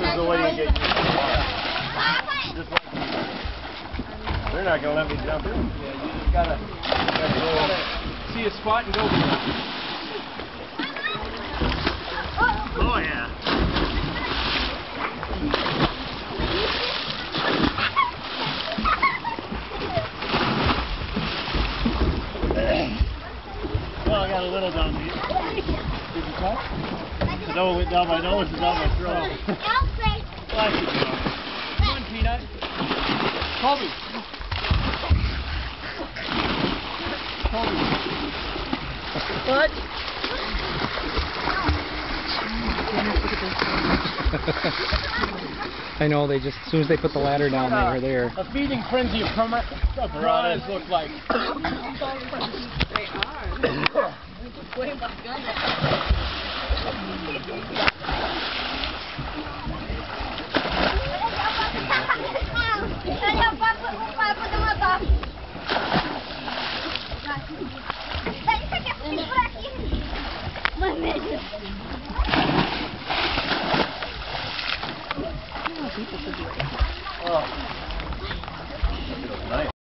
is the way you get used to water. Just like they're not gonna let me jump in. Yeah, you just gotta, Gotta go. gotta see a spot and go for it. Oh yeah. Well, I got a little down here. Did you touch? The nose went down my nose and down my throat. Well, I should. Come on, Peanut. Colby. Colby. What? I know, they just, as soon as they put the ladder down, they were there. A feeding frenzy of perma- piranhas look like. Oh.